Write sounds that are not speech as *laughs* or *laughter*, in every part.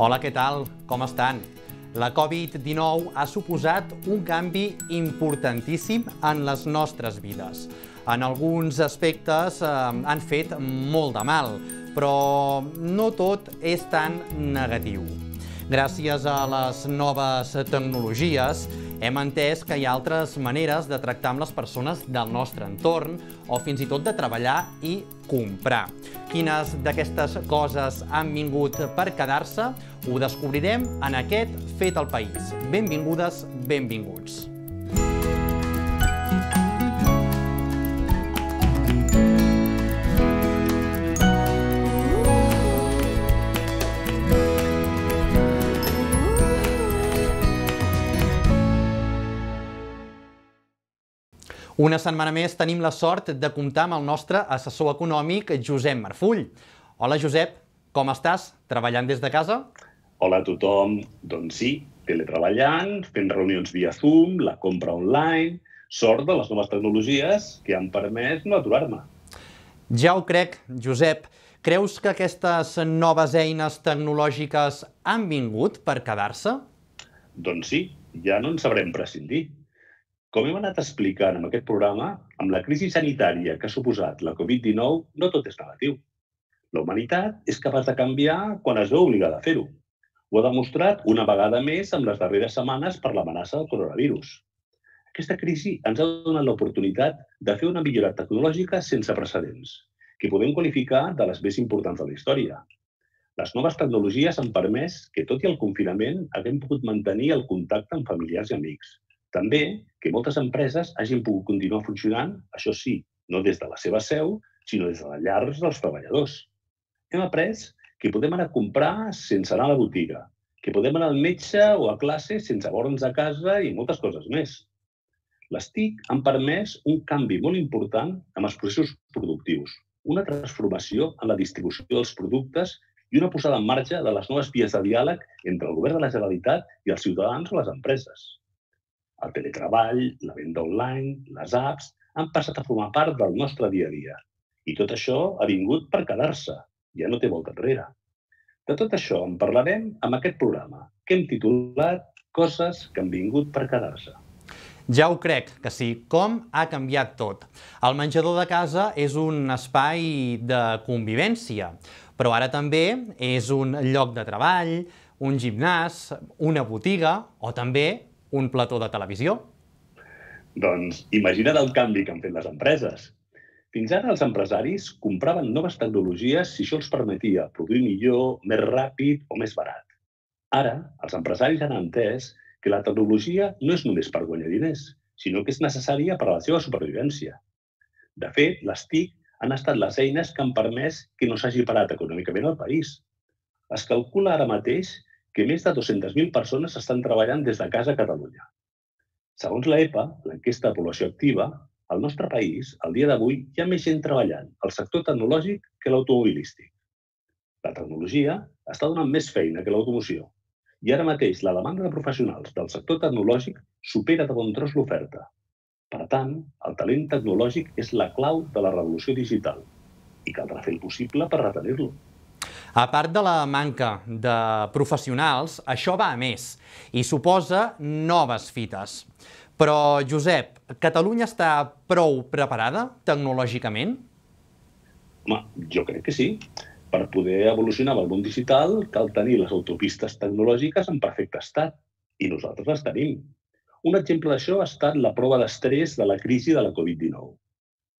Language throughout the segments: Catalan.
Hola, què tal? Com estan? La Covid-19 ha suposat un canvi importantíssim en les nostres vides. En alguns aspectes eh, han fet molt de mal, però no tot és tan negatiu. Gràcies a les noves tecnologies hem entès que hi ha altres maneres de tractar amb les persones del nostre entorn o fins i tot de treballar i comprar. Quines d'aquestes coses han vingut per quedar-se ho descobrirem en aquest Fet al País. Benvingudes, benvinguts. Una setmana més tenim la sort de comptar amb el nostre assessor econòmic, Josep Marfull. Hola, Josep, com estàs? Treballant des de casa? Hola a tothom. Doncs sí, teletreballant, fent reunions via Zoom, la compra online... Sort de les noves tecnologies que han permès no aturar-me. Ja ho crec, Josep. Creus que aquestes noves eines tecnològiques han vingut per quedar-se? Doncs sí, ja no en sabrem prescindir. Com hem anat explicant en aquest programa, amb la crisi sanitària que ha suposat la Covid-19, no tot és negatiu. La humanitat és capaç de canviar quan es veu obligada a fer-ho. Ho ha demostrat una vegada més amb les darreres setmanes per l'amenaça del coronavirus. Aquesta crisi ens ha donat l'oportunitat de fer una millora tecnològica sense precedents, que podem qualificar de les més importants de la història. Les noves tecnologies han permès que, tot i el confinament, haguem pogut mantenir el contacte amb familiars i amics. També que moltes empreses hagin pogut continuar funcionant, això sí, no des de la seva seu, sinó des de les llars dels treballadors. Hem après que podem anar a comprar sense anar a la botiga, que podem anar al metge o a classe sense veure'ns a casa i moltes coses més. Les TIC han permès un canvi molt important en els processos productius, una transformació en la distribució dels productes i una posada en marxa de les noves vies de diàleg entre el govern de la Generalitat i els ciutadans o les empreses. El teletreball, la venda online, les apps han passat a formar part del nostre dia a dia. I tot això ha vingut per quedar-se, ja no té volta enrere. De tot això en parlarem amb aquest programa, que hem titulat Coses que han vingut per quedar-se. Ja ho crec, que sí. Com ha canviat tot. El menjador de casa és un espai de convivència, però ara també és un lloc de treball, un gimnàs, una botiga o també un plató de televisió. Doncs imagina't el canvi que han fet les empreses. Fins ara els empresaris compraven noves tecnologies si això els permetia produir millor, més ràpid o més barat. Ara, els empresaris han entès que la tecnologia no és només per guanyar diners, sinó que és necessària per a la seva supervivència. De fet, les TIC han estat les eines que han permès que no s'hagi parat econòmicament al país. Es calcula ara mateix que més de 200.000 persones estan treballant des de casa a Catalunya. Segons l'EPA, l'enquesta de població activa, al nostre país, al dia d'avui, hi ha més gent treballant al sector tecnològic que l'automobilístic. La tecnologia està donant més feina que l'automoció i ara mateix la demanda de professionals del sector tecnològic supera de bon tros l'oferta. Per tant, el talent tecnològic és la clau de la revolució digital i caldrà fer el possible per retenir-lo. A part de la manca de professionals, això va a més i suposa noves fites. Però, Josep, Catalunya està prou preparada tecnològicament? Home, jo crec que sí. Per poder evolucionar amb el món digital cal tenir les autopistes tecnològiques en perfecte estat, i nosaltres les tenim. Un exemple d'això ha estat la prova d'estrès de la crisi de la Covid-19.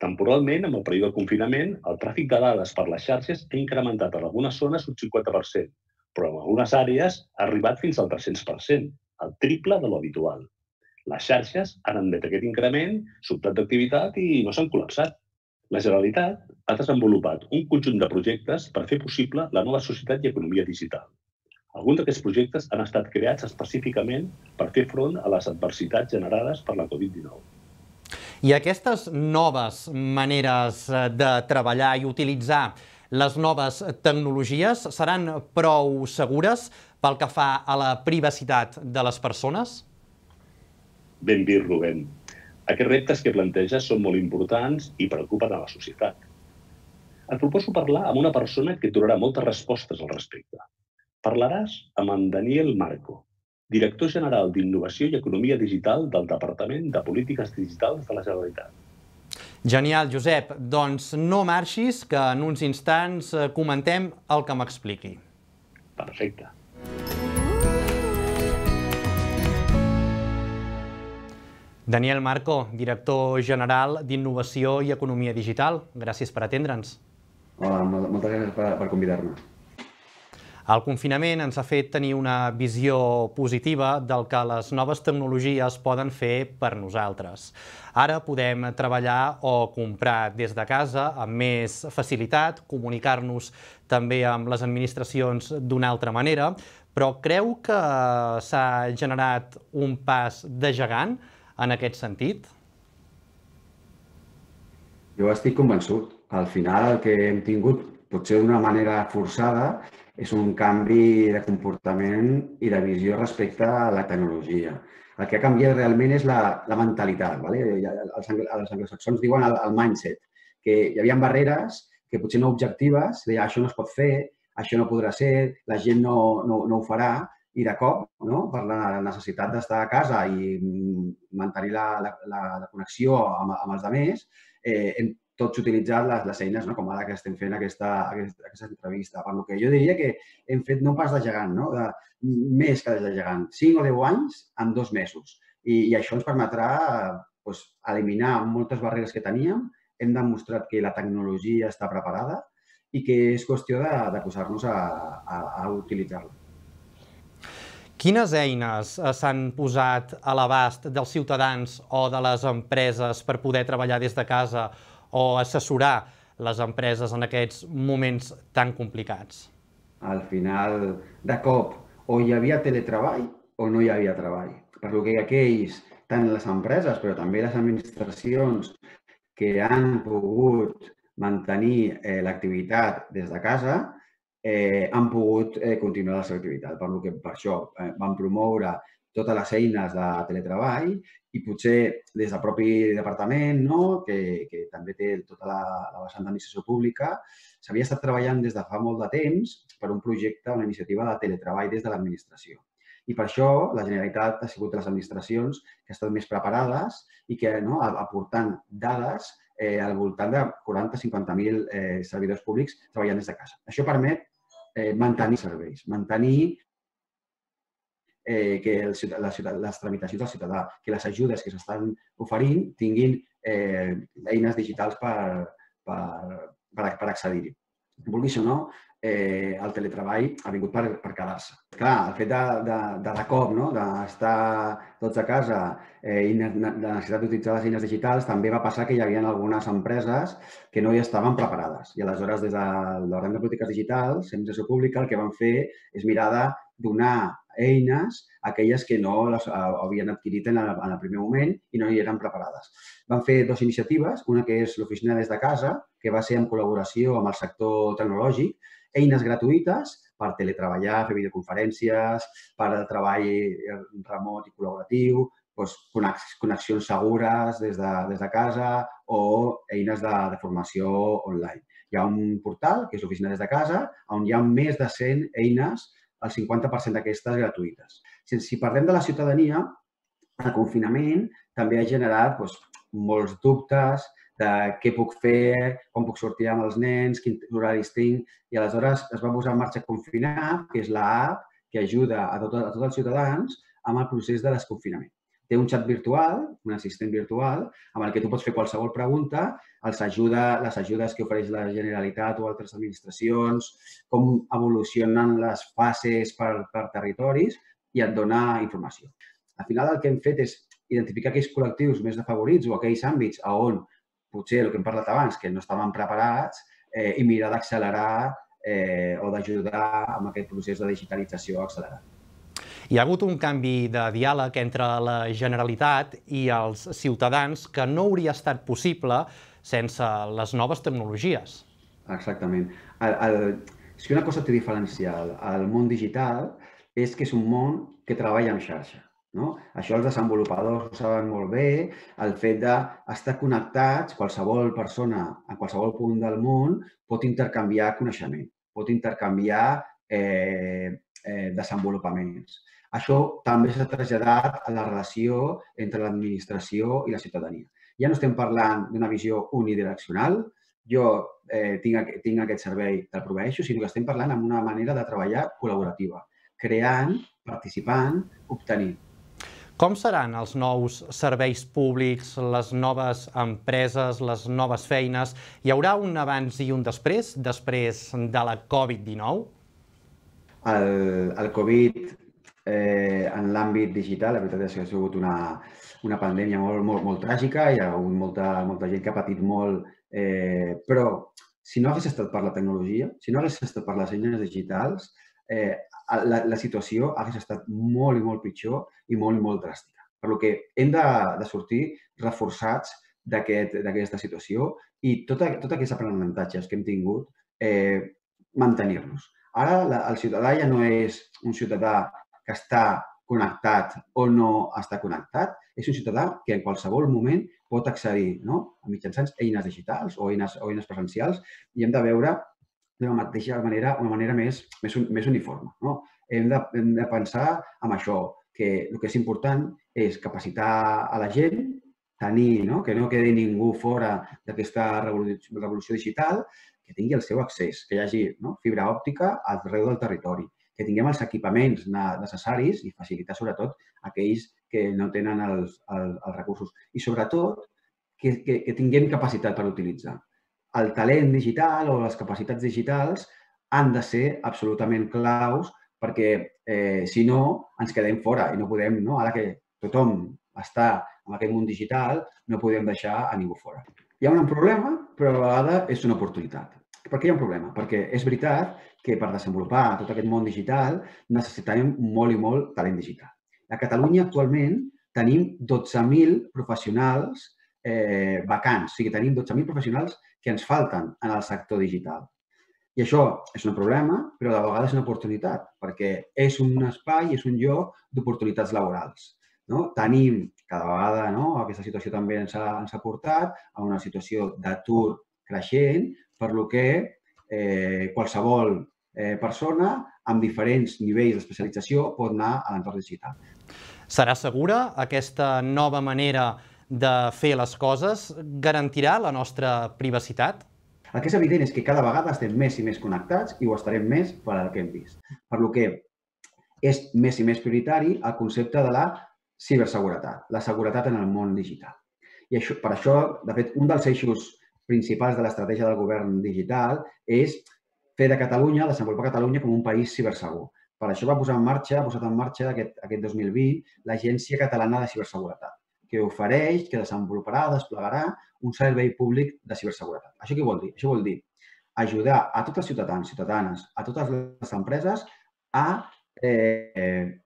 Temporalment, amb el període de confinament, el tràfic de dades per les xarxes ha incrementat en algunes zones un 50%, però en algunes àrees ha arribat fins al 300%, el triple de l'habitual. Les xarxes han admet aquest increment, sobtat d'activitat i no s'han col·lapsat. La Generalitat ha desenvolupat un conjunt de projectes per fer possible la nova societat i economia digital. Alguns d'aquests projectes han estat creats específicament per fer front a les adversitats generades per la Covid-19. I aquestes noves maneres eh, de treballar i utilitzar les noves tecnologies seran prou segures pel que fa a la privacitat de les persones? Ben vist, Rubén. Aquests reptes que planteja són molt importants i preocupen a la societat. Et proposo parlar amb una persona que et donarà moltes respostes al respecte. Parlaràs amb en Daniel Marco, director general d'Innovació i Economia Digital del Departament de Polítiques Digitals de la Generalitat. Genial, Josep. Doncs no marxis, que en uns instants eh, comentem el que m'expliqui. Perfecte. Daniel Marco, director general d'Innovació i Economia Digital. Gràcies per atendre'ns. Hola, moltes gràcies per, per convidar-me. El confinament ens ha fet tenir una visió positiva del que les noves tecnologies poden fer per nosaltres. Ara podem treballar o comprar des de casa amb més facilitat, comunicar-nos també amb les administracions d'una altra manera, però creu que s'ha generat un pas de gegant en aquest sentit? Jo estic convençut. Al final el que hem tingut, potser d'una manera forçada, és un canvi de comportament i de visió respecte a la tecnologia. El que ha canviat realment és la, la mentalitat. ¿vale? Els, els anglosaxons diuen el, el mindset, que hi havia barreres que potser no objectives, deia això no es pot fer, això no podrà ser, la gent no, no, no ho farà, i de cop, no, per la necessitat d'estar a casa i mantenir la, la, la, la connexió amb, amb els altres, eh, hem tots utilitzat les, les eines, no? com ara que estem fent aquesta, aquesta, aquesta entrevista. Per que jo diria que hem fet no pas de gegant, no? de, més que de gegant, 5 o 10 anys en dos mesos. I, i això ens permetrà pues, eliminar moltes barreres que teníem. Hem demostrat que la tecnologia està preparada i que és qüestió de, de posar-nos a, a, a utilitzar-la. Quines eines eh, s'han posat a l'abast dels ciutadans o de les empreses per poder treballar des de casa o assessorar les empreses en aquests moments tan complicats? Al final, de cop, o hi havia teletreball o no hi havia treball. Per que aquells, tant les empreses, però també les administracions que han pogut mantenir eh, l'activitat des de casa, eh, han pogut eh, continuar la seva activitat. Per, que, per això eh, van promoure totes les eines de teletreball i potser des del propi departament, no? que, que també té tota la, la vessant d'administració pública, s'havia estat treballant des de fa molt de temps per un projecte, una iniciativa de teletreball des de l'administració. I per això la Generalitat ha sigut les administracions que estan més preparades i que no, aportant dades eh, al voltant de 40-50.000 eh, servidors públics treballant des de casa. Això permet eh, mantenir serveis, mantenir eh, que el, la les tramitacions del ciutadà, que les ajudes que s'estan oferint tinguin eh, eines digitals per, per, per, per accedir-hi. Vulguis o no, eh, el teletreball ha vingut per, per quedar-se. Clar, el fet de, de, de, de cop, no? d'estar tots a casa eh, i de necessitat d'utilitzar les eines digitals, també va passar que hi havia algunes empreses que no hi estaven preparades. I aleshores, des de l'Organ de Polítiques Digitals, Administració Pública, el que van fer és mirar de donar eines aquelles que no les eh, havien adquirit en el, en el primer moment i no hi eren preparades. Vam fer dues iniciatives, una que és l'oficina des de casa, que va ser en col·laboració amb el sector tecnològic, eines gratuïtes per teletreballar, fer videoconferències, per al treball remot i col·laboratiu, doncs, connexions segures des de, des de casa o eines de, de formació online. Hi ha un portal, que és l'oficina des de casa, on hi ha més de 100 eines el 50% d'aquestes gratuïtes. Si parlem de la ciutadania, el confinament també ha generat doncs, molts dubtes de què puc fer, com puc sortir amb els nens, quins horaris tinc, i aleshores es va posar en marxa Confinar, que és l'app que ajuda a, tot, a tots els ciutadans amb el procés de desconfinament té un xat virtual, un assistent virtual, amb el que tu pots fer qualsevol pregunta, els ajuda, les ajudes que ofereix la Generalitat o altres administracions, com evolucionen les fases per, per territoris i et dona informació. Al final el que hem fet és identificar aquells col·lectius més defavorits o aquells àmbits on potser el que hem parlat abans, que no estaven preparats, eh, i mirar d'accelerar eh, o d'ajudar amb aquest procés de digitalització accelerat. Hi ha hagut un canvi de diàleg entre la Generalitat i els ciutadans que no hauria estat possible sense les noves tecnologies. Exactament. El, el, si una cosa té diferencial al món digital és que és un món que treballa en xarxa. No? Això els desenvolupadors ho saben molt bé, el fet d'estar connectats, qualsevol persona a qualsevol punt del món pot intercanviar coneixement, pot intercanviar eh, desenvolupaments. Això també s'ha traslladat a la relació entre l'administració i la ciutadania. Ja no estem parlant d'una visió unidireccional, jo eh, tinc, tinc aquest servei, te'l proveeixo, sinó que estem parlant amb una manera de treballar col·laborativa, creant, participant, obtenint. Com seran els nous serveis públics, les noves empreses, les noves feines? Hi haurà un abans i un després, després de la Covid-19? El, el Covid eh, en l'àmbit digital, la veritat és que ha sigut una, una pandèmia molt, molt, molt tràgica, hi ha hagut molta, molta gent que ha patit molt, eh, però si no hagués estat per la tecnologia, si no hagués estat per les eines digitals, eh, la, la situació hagués estat molt i molt pitjor i molt i molt dràstica. Per que hem de, de sortir reforçats d'aquesta aquest, situació i tots tot aquests aprenentatges que hem tingut, eh, mantenir-los. Ara la, el ciutadà ja no és un ciutadà que està connectat o no està connectat, és un ciutadà que en qualsevol moment pot accedir no? a mitjançant eines digitals o eines, o eines presencials i hem de veure de la mateixa manera, una manera més, més, més uniforme. No? Hem, de, hem de pensar en això, que el que és important és capacitar a la gent, tenir, no? que no quedi ningú fora d'aquesta revolució, revolució digital, que tingui el seu accés, que hi hagi no? fibra òptica arreu del territori, que tinguem els equipaments necessaris i facilitar sobretot aquells que no tenen els, els, els recursos. I sobretot que, que, que tinguem capacitat per utilitzar. El talent digital o les capacitats digitals han de ser absolutament claus perquè eh, si no ens quedem fora i no podem, no? ara que tothom està en aquest món digital, no podem deixar a ningú fora. Hi ha un problema, però a la vegada és una oportunitat. Per què hi ha un problema? Perquè és veritat que per desenvolupar tot aquest món digital necessitarem molt i molt talent digital. A Catalunya actualment tenim 12.000 professionals eh, vacants, o sigui, tenim 12.000 professionals que ens falten en el sector digital. I això és un problema, però de vegades és una oportunitat, perquè és un espai, és un lloc d'oportunitats laborals. No? Tenim cada vegada, no? aquesta situació també ens ha, ens ha portat a una situació d'atur creixent, per lo que eh, qualsevol eh, persona amb diferents nivells d'especialització pot anar a l'entorn digital. Serà segura aquesta nova manera de fer les coses? Garantirà la nostra privacitat? El que és evident és que cada vegada estem més i més connectats i ho estarem més per al que hem vist. Per lo que és més i més prioritari el concepte de la ciberseguretat, la seguretat en el món digital. I això, per això, de fet, un dels eixos principals de l'estratègia del govern digital és fer de Catalunya, desenvolupar Catalunya com un país cibersegur. Per això va posar en marxa, ha posat en marxa aquest, aquest 2020 l'Agència Catalana de Ciberseguretat, que ofereix, que desenvoluparà, desplegarà un servei públic de ciberseguretat. Això què vol dir? Això vol dir ajudar a tots els ciutadans, ciutadanes, a totes les empreses a eh,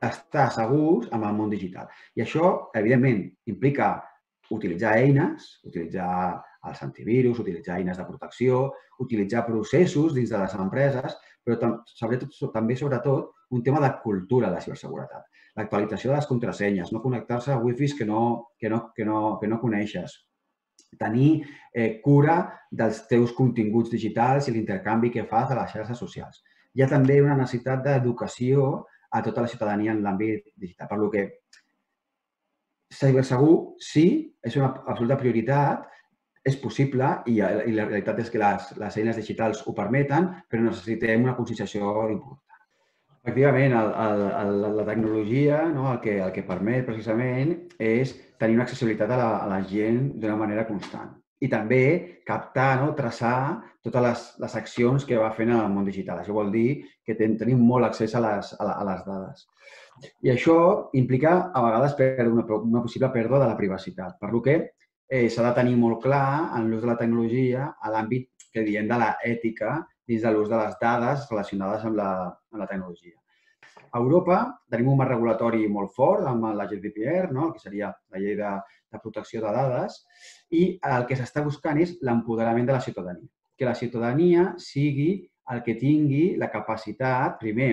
estar segurs amb el món digital. I això, evidentment, implica utilitzar eines, utilitzar els antivirus, utilitzar eines de protecció, utilitzar processos dins de les empreses, però tam sobretot, també, sobretot, un tema de cultura de ciberseguretat. L'actualització de les contrasenyes, no connectar-se a wifis que no, que no, que no, que no coneixes, tenir eh, cura dels teus continguts digitals i l'intercanvi que fas a les xarxes socials. Hi ha també una necessitat d'educació a tota la ciutadania en l'àmbit digital, per lo que cibersegur sí, és una absoluta prioritat, és possible i, i la realitat és que les, les eines digitals ho permeten, però necessitem una conscienciació important. Efectivament, el, el, el, la tecnologia no, el, que, el que permet precisament és tenir una accessibilitat a la, a la gent d'una manera constant i també captar, no, traçar totes les, les accions que va fent en el món digital. Això vol dir que ten, tenim molt accés a les, a, la, a les dades. I això implica, a vegades, per una, una possible pèrdua de la privacitat, per lo que eh, s'ha de tenir molt clar en l'ús de la tecnologia a l'àmbit que diem de l'ètica dins de l'ús de les dades relacionades amb la, amb la tecnologia. A Europa tenim un marc regulatori molt fort amb la GDPR, no? el que seria la llei de, de protecció de dades, i el que s'està buscant és l'empoderament de la ciutadania. Que la ciutadania sigui el que tingui la capacitat, primer,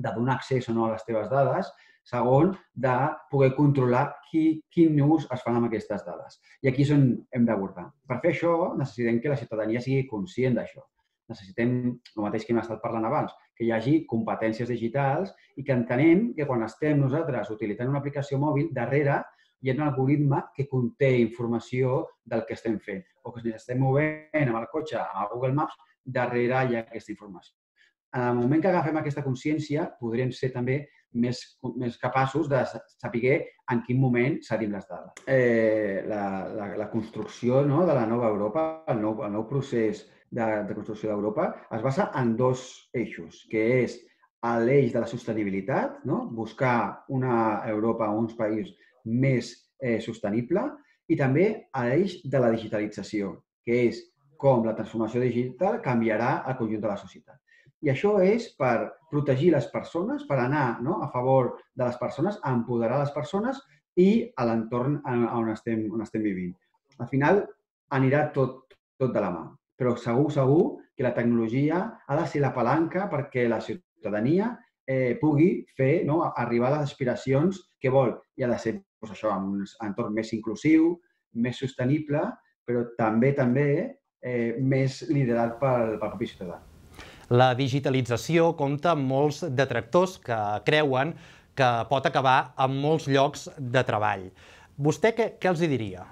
de donar accés o no a les teves dades, Segon, de poder controlar qui, quin ús es fan amb aquestes dades. I aquí és on hem d'abordar. Per fer això, necessitem que la ciutadania sigui conscient d'això. Necessitem, el mateix que hem estat parlant abans, que hi hagi competències digitals i que entenem que quan estem nosaltres utilitzant una aplicació mòbil, darrere hi ha un algoritme que conté informació del que estem fent. O que si estem movent amb el cotxe a Google Maps, darrere hi ha aquesta informació. En el moment que agafem aquesta consciència, podrem ser també més, més capaços de saber en quin moment cedim les dades. Eh, la, la, la construcció no, de la nova Europa, el nou, el nou procés de, de construcció d'Europa, es basa en dos eixos, que és l'eix de la sostenibilitat, no? buscar una Europa, uns països més eh, sostenible, i també l'eix de la digitalització, que és com la transformació digital canviarà el conjunt de la societat. I això és per protegir les persones, per anar no, a favor de les persones, a empoderar les persones i a l'entorn on estem, on estem vivint. Al final anirà tot, tot de la mà, però segur, segur que la tecnologia ha de ser la palanca perquè la ciutadania eh, pugui fer, no, arribar a les aspiracions que vol. I ha de ser doncs, això, en un entorn més inclusiu, més sostenible, però també també eh, més liderat pel, pel propi ciutadà. La digitalització compta amb molts detractors que creuen que pot acabar amb molts llocs de treball. Vostè què, què els hi diria?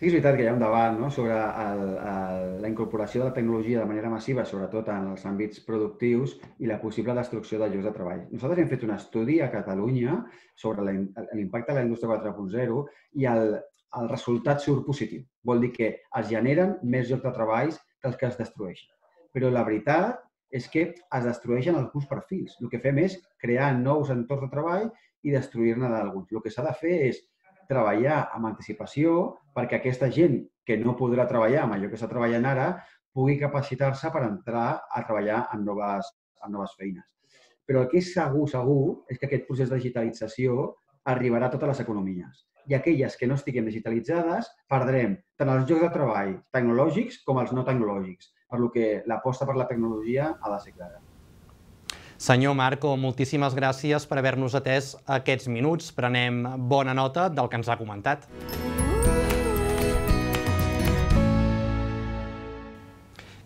Sí, és veritat que hi ha un debat no? sobre el, el, la incorporació de la tecnologia de manera massiva, sobretot en els àmbits productius i la possible destrucció de llocs de treball. Nosaltres hem fet un estudi a Catalunya sobre l'impacte de la indústria 4.0 i el, el resultat surt positiu. Vol dir que es generen més llocs de treball que els que es destrueixen. Però la veritat és que es destrueixen alguns perfils. El que fem és crear nous entorns de treball i destruir-ne d'alguns. El que s'ha de fer és treballar amb anticipació perquè aquesta gent que no podrà treballar amb allò que està treballant ara pugui capacitar-se per entrar a treballar en noves, en noves feines. Però el que és segur, segur, és que aquest procés de digitalització arribarà a totes les economies. I aquelles que no estiguin digitalitzades perdrem tant els llocs de treball tecnològics com els no tecnològics per lo que l'aposta per la tecnologia ha de ser clara. Senyor Marco, moltíssimes gràcies per haver-nos atès aquests minuts. Prenem bona nota del que ens ha comentat.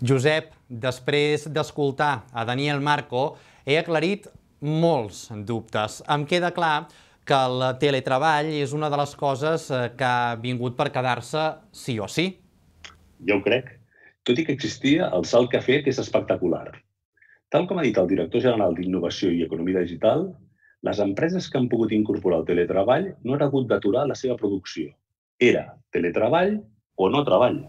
Josep, després d'escoltar a Daniel Marco, he aclarit molts dubtes. Em queda clar que el teletreball és una de les coses eh, que ha vingut per quedar-se sí o sí. Jo ho crec. Tot i que existia, el salt que ha fet és espectacular. Tal com ha dit el director general d'Innovació i Economia Digital, les empreses que han pogut incorporar el teletreball no han hagut d'aturar la seva producció. Era teletreball o no treball.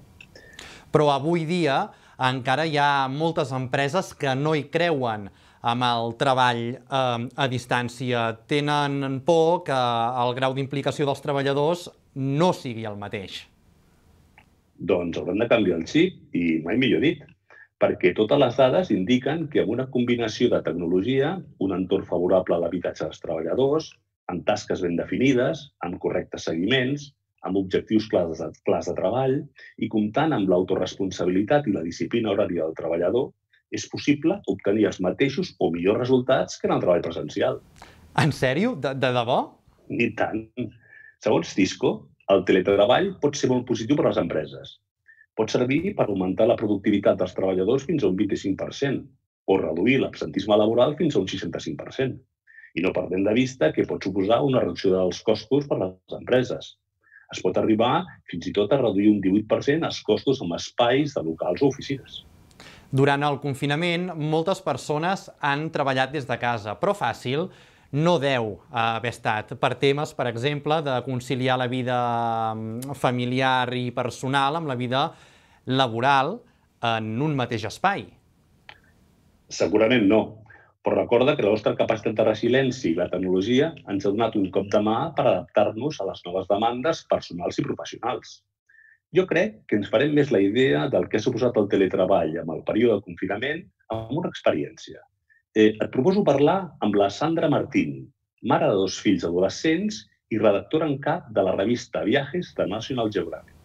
Però avui dia encara hi ha moltes empreses que no hi creuen amb el treball eh, a distància. Tenen por que el grau d'implicació dels treballadors no sigui el mateix. Doncs haurem de canviar el xip i mai millor dit, perquè totes les dades indiquen que amb una combinació de tecnologia, un entorn favorable a l'habitatge dels treballadors, amb tasques ben definides, amb correctes seguiments, amb objectius clars de, clars de treball i comptant amb l'autoresponsabilitat i la disciplina horària del treballador, és possible obtenir els mateixos o millors resultats que en el treball presencial. En sèrio? De, de debò? Ni tant. Segons Cisco, el teletreball pot ser molt positiu per a les empreses. Pot servir per augmentar la productivitat dels treballadors fins a un 25% o reduir l'absentisme laboral fins a un 65%. I no perdem de vista que pot suposar una reducció dels costos per a les empreses. Es pot arribar fins i tot a reduir un 18% els costos amb espais de locals o oficines. Durant el confinament, moltes persones han treballat des de casa, però fàcil no deu haver estat per temes, per exemple, de conciliar la vida mm, familiar i personal amb la vida laboral en un mateix espai. Segurament no, però recorda que la nostra capacitat de resiliència i la tecnologia ens ha donat un cop de mà per adaptar-nos a les noves demandes personals i professionals. Jo crec que ens farem més la idea del que ha suposat el teletreball amb el període de confinament amb una experiència, Eh, et proposo parlar amb la Sandra Martín, mare de dos fills adolescents i redactora en cap de la revista Viajes de National Geographic.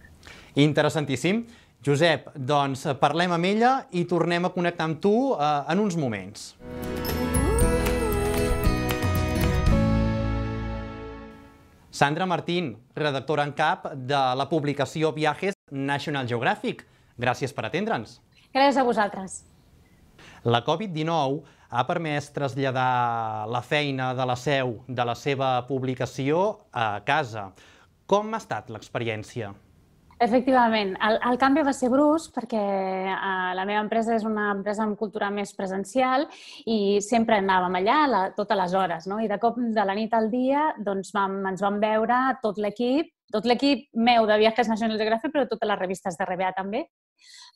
Interessantíssim. Josep, doncs parlem amb ella i tornem a connectar amb tu eh, en uns moments. Sandra Martín, redactora en cap de la publicació Viajes National Geographic. Gràcies per atendre'ns. Gràcies a vosaltres. La Covid-19 ha permès traslladar la feina de la seu de la seva publicació a casa. Com ha estat l'experiència? Efectivament, el, el canvi va ser brusc perquè uh, la meva empresa és una empresa amb cultura més presencial i sempre anàvem allà la, totes les hores, no? I de cop de la nit al dia doncs vam, ens vam veure tot l'equip, tot l'equip meu de Viajes National Geographic, però totes les revistes de RBA també,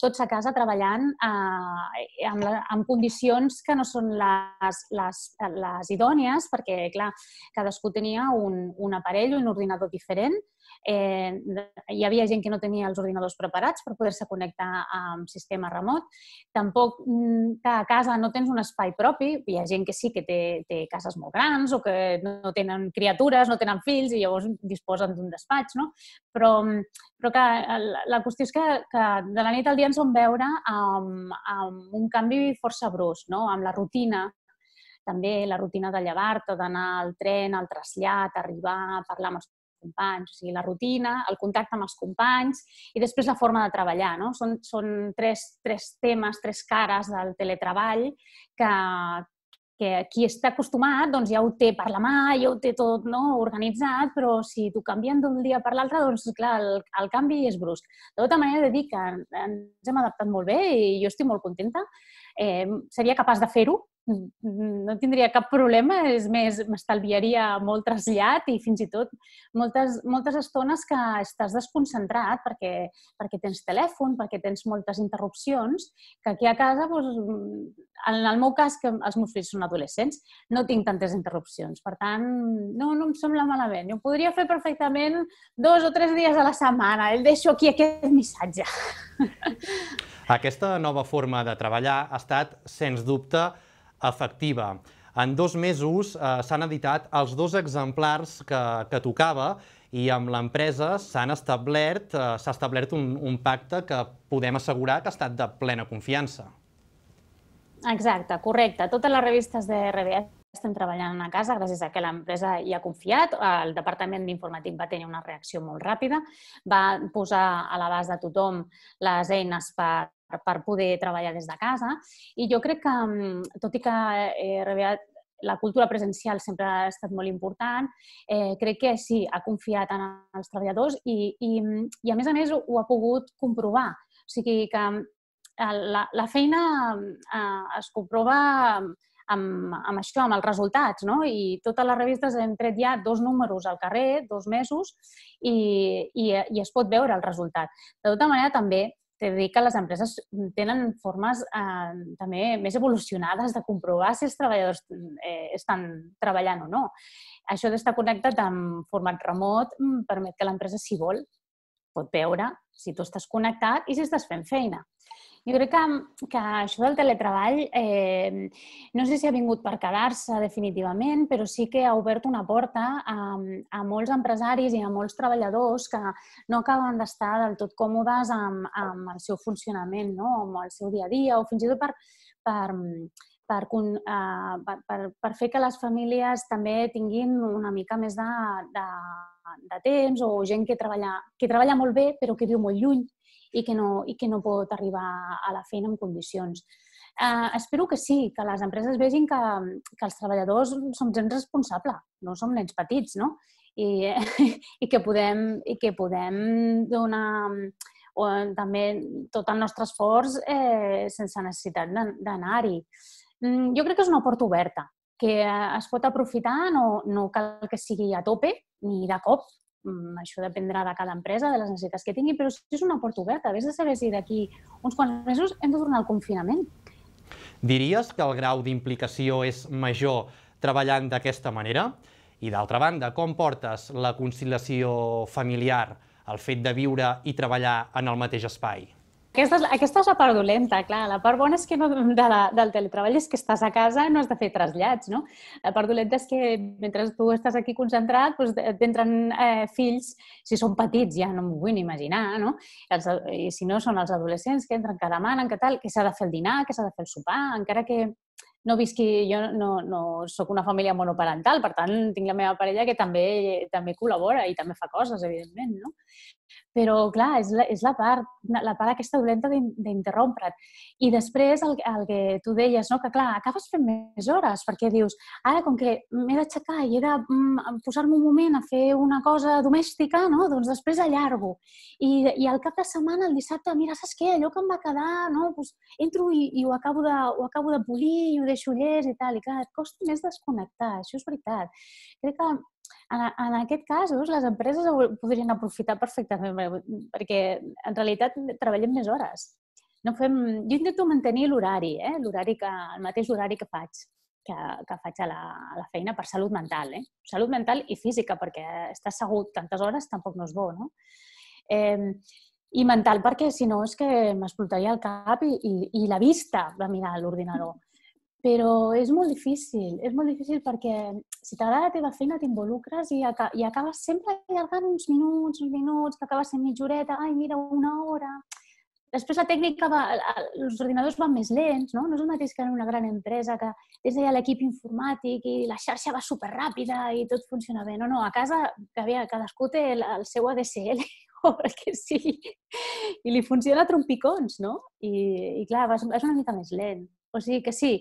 tots a casa treballant eh, amb, la, amb condicions que no són les, les, les idònies, perquè, clar, cadascú tenia un, un aparell, un ordinador diferent, Eh, hi havia gent que no tenia els ordinadors preparats per poder-se connectar amb sistema remot. Tampoc mm, que a casa no tens un espai propi. Hi ha gent que sí que té, té cases molt grans o que no tenen criatures, no tenen fills i llavors disposen d'un despatx, no? Però, però que la qüestió és que, que de la nit al dia ens vam veure amb, amb un canvi força brusc, no? amb la rutina també la rutina de llevar-te, d'anar al tren, al trasllat, arribar, parlar amb els companys, o sigui, la rutina, el contacte amb els companys i després la forma de treballar. No? Són, són tres, tres temes, tres cares del teletreball que, que qui està acostumat doncs ja ho té per la mà, ja ho té tot no, organitzat, però si t'ho canvien d'un dia per l'altre, doncs clar, el, el canvi és brusc. De tota manera, he de dir que ens hem adaptat molt bé i jo estic molt contenta. Eh, seria capaç de fer-ho, no tindria cap problema, és més, m'estalviaria molt trasllat i fins i tot moltes, moltes estones que estàs desconcentrat perquè, perquè tens telèfon, perquè tens moltes interrupcions, que aquí a casa, doncs, en el meu cas, que els meus fills són adolescents, no tinc tantes interrupcions. Per tant, no, no em sembla malament. Jo podria fer perfectament dos o tres dies a la setmana. El deixo aquí aquest missatge. *laughs* Aquesta nova forma de treballar ha estat, sens dubte, efectiva. En dos mesos eh, s'han editat els dos exemplars que, que tocava i amb l'empresa s'han establert, eh, s'ha establert un, un pacte que podem assegurar que ha estat de plena confiança. Exacte, correcte. Totes les revistes de RBS estem treballant a casa gràcies a que l'empresa hi ha confiat. El Departament d'Informàtic va tenir una reacció molt ràpida, va posar a l'abast de tothom les eines per, per poder treballar des de casa i jo crec que, mm, tot i que eh, la cultura presencial sempre ha estat molt important. Eh, crec que sí, ha confiat en els treballadors i, i, i a més a més, ho ha pogut comprovar. O sigui que eh, la, la feina eh, es comprova amb, amb això, amb els resultats, no? I totes les revistes hem tret ja dos números al carrer, dos mesos, i, i, i es pot veure el resultat. De tota manera, també t'he de dir que les empreses tenen formes eh, també més evolucionades de comprovar si els treballadors eh, estan treballant o no. Això d'estar connectat amb format remot mm, permet que l'empresa, si vol, pot veure si tu estàs connectat i si estàs fent feina. Jo crec que, que això del teletreball eh, no sé si ha vingut per quedar-se definitivament, però sí que ha obert una porta a, a molts empresaris i a molts treballadors que no acaben d'estar del tot còmodes amb, amb el seu funcionament, no? amb el seu dia a dia o fins i tot per, per, per, uh, per, per, per fer que les famílies també tinguin una mica més de, de, de temps o gent que treballa, que treballa molt bé però que viu molt lluny i que no, i que no pot arribar a la feina en condicions. Eh, espero que sí, que les empreses vegin que, que els treballadors som gent responsable, no som nens petits, no? I, *laughs* i, que, podem, i que podem donar o, també tot el nostre esforç eh, sense necessitat d'anar-hi. Mm, jo crec que és una porta oberta, que es pot aprofitar, no, no cal que sigui a tope ni de cop, això dependrà de cada empresa, de les necessitats que tingui, però si és una porta oberta. Vés de saber si d'aquí uns quants mesos hem de tornar al confinament. Diries que el grau d'implicació és major treballant d'aquesta manera? I d'altra banda, com portes la conciliació familiar, el fet de viure i treballar en el mateix espai? Aquesta és, aquesta és la part dolenta, clar. La part bona és que no, de la, del teletreball és que estàs a casa no has de fer trasllats, no? La part dolenta és que mentre tu estàs aquí concentrat, doncs, t'entren eh, fills, si són petits ja no m'ho vull ni imaginar, no? Els, I si no, són els adolescents que entren, que demanen, que tal, que s'ha de fer el dinar, que s'ha de fer el sopar, encara que no visqui, jo no, no sóc una família monoparental, per tant, tinc la meva parella que també també col·labora i també fa coses, evidentment, no? Però, clar, és la, és la part, la part aquesta dolenta d'interrompre't. I després el, el que tu deies, no? que clar, acabes fent més hores, perquè dius, ara com que m'he d'aixecar i he de mm, posar-me un moment a fer una cosa domèstica, no? doncs després allargo. I, I al cap de setmana, el dissabte, mira, saps què? Allò que em va quedar, no? pues entro i, i ho, acabo de, ho acabo de polir i ho deixo llest i tal. I clar, et costa més desconnectar, això és veritat. Crec que en, en aquest cas, doncs, les empreses podrien aprofitar perfectament, perquè en realitat treballem més hores. No fem... Jo intento mantenir l'horari, eh? l'horari que, el mateix horari que faig, que, que faig a la, a la feina per salut mental. Eh? Salut mental i física, perquè estar assegut tantes hores tampoc no és bo. No? Eh, I mental, perquè si no és que m'explotaria el cap i, i, i la vista de mirar l'ordinador. Però és molt difícil, és molt difícil perquè si t'agrada la teva feina t'involucres i, aca i acabes sempre allargant uns minuts, uns minuts, que acabes sent mitja horeta, ai, mira, una hora... Després la tècnica, va, els ordinadors van més lents, no? No és el mateix que en una gran empresa que des d'allà l'equip informàtic i la xarxa va superràpida i tot funciona bé. No, no, a casa cadascú té el, el seu ADSL *laughs* o el que sigui i li funciona a trompicons, no? I, i clar, és una mica més lent. O sigui que sí,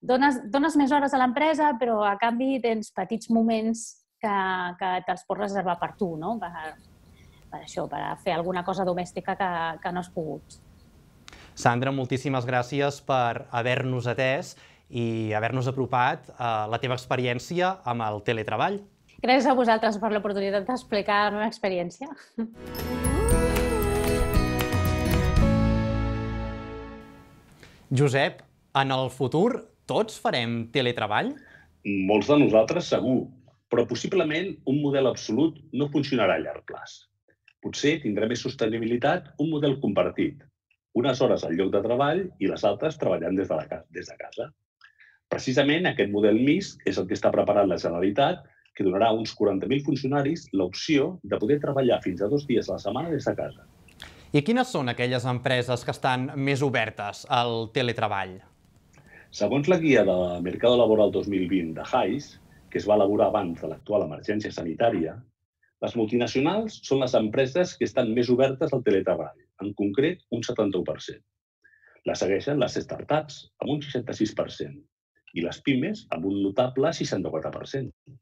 dones, dones més hores a l'empresa, però a canvi tens petits moments que, que te'ls pots reservar per tu, no? per, per això, per fer alguna cosa domèstica que, que no has pogut. Sandra, moltíssimes gràcies per haver-nos atès i haver-nos apropat a la teva experiència amb el teletreball. Gràcies a vosaltres per l'oportunitat d'explicar la meva experiència. Josep, en el futur tots farem teletreball? Molts de nosaltres segur, però possiblement un model absolut no funcionarà a llarg plaç. Potser tindrà més sostenibilitat un model compartit, unes hores al lloc de treball i les altres treballant des de, la, des de casa. Precisament aquest model mixt és el que està preparant la Generalitat, que donarà a uns 40.000 funcionaris l'opció de poder treballar fins a dos dies a la setmana des de casa. I quines són aquelles empreses que estan més obertes al teletreball? Segons la guia de Mercado Laboral 2020 de HAIS, que es va elaborar abans de l'actual emergència sanitària, les multinacionals són les empreses que estan més obertes al teletreball, en concret un 71%. La segueixen les startups, amb un 66%, i les pimes, amb un notable 64%.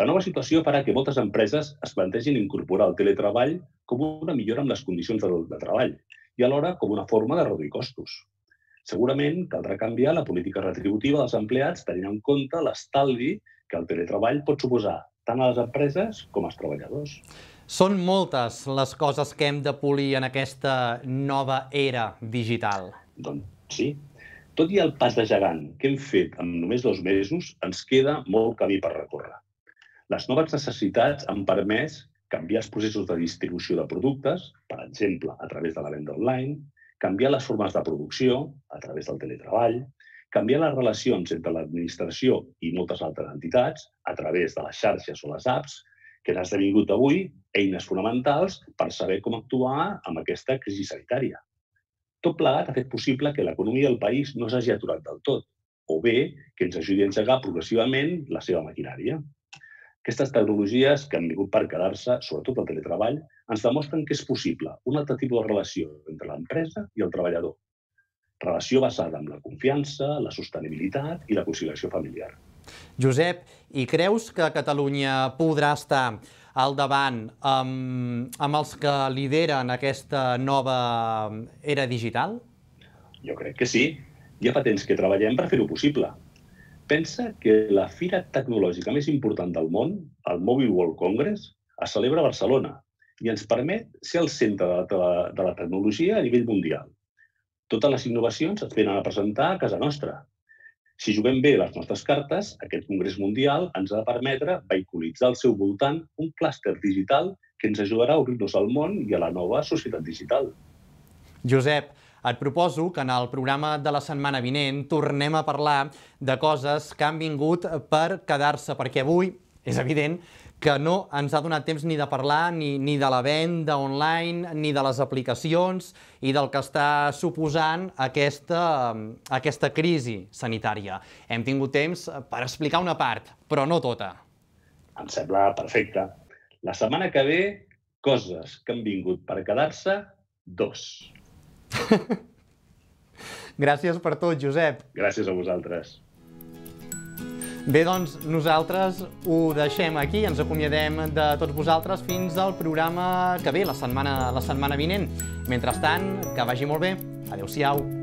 La nova situació farà que moltes empreses es plantegin incorporar el teletreball com una millora en les condicions de treball i alhora com una forma de reduir costos. Segurament caldrà canviar la política retributiva dels empleats tenint en compte l'estalvi que el teletreball pot suposar tant a les empreses com als treballadors. Són moltes les coses que hem de polir en aquesta nova era digital. Doncs sí. Tot i el pas de gegant que hem fet en només dos mesos, ens queda molt camí per recórrer. Les noves necessitats han permès canviar els processos de distribució de productes, per exemple, a través de la venda online, canviar les formes de producció a través del teletreball, canviar les relacions entre l'administració i moltes altres entitats a través de les xarxes o les apps, que han esdevingut avui eines fonamentals per saber com actuar amb aquesta crisi sanitària. Tot plegat ha fet possible que l'economia del país no s'hagi aturat del tot, o bé que ens ajudi a engegar progressivament la seva maquinària. Aquestes tecnologies que han vingut per quedar-se, sobretot el teletreball, ens demostren que és possible un altre tipus de relació entre l'empresa i el treballador. Relació basada en la confiança, la sostenibilitat i la conciliació familiar. Josep, i creus que Catalunya podrà estar al davant amb, amb els que lideren aquesta nova era digital? Jo crec que sí. Ja fa temps que treballem per fer-ho possible. Pensa que la fira tecnològica més important del món, el Mobile World Congress, es celebra a Barcelona i ens permet ser el centre de la, de la, de la tecnologia a nivell mundial. Totes les innovacions es venen a presentar a casa nostra. Si juguem bé les nostres cartes, aquest Congrés Mundial ens ha de permetre vehiculitzar al seu voltant un clúster digital que ens ajudarà a obrir-nos al món i a la nova societat digital. Josep, et proposo que en el programa de la setmana vinent tornem a parlar de coses que han vingut per quedar-se, perquè avui és evident que no ens ha donat temps ni de parlar ni, ni de la venda online, ni de les aplicacions i del que està suposant aquesta, aquesta crisi sanitària. Hem tingut temps per explicar una part, però no tota. Em sembla perfecte. La setmana que ve Coses que han vingut per quedar-se, dos. *laughs* Gràcies per tot, Josep. Gràcies a vosaltres. Bé, doncs, nosaltres ho deixem aquí, ens acomiadem de tots vosaltres fins al programa que ve, la setmana, la setmana vinent. Mentrestant, que vagi molt bé. Adéu-siau.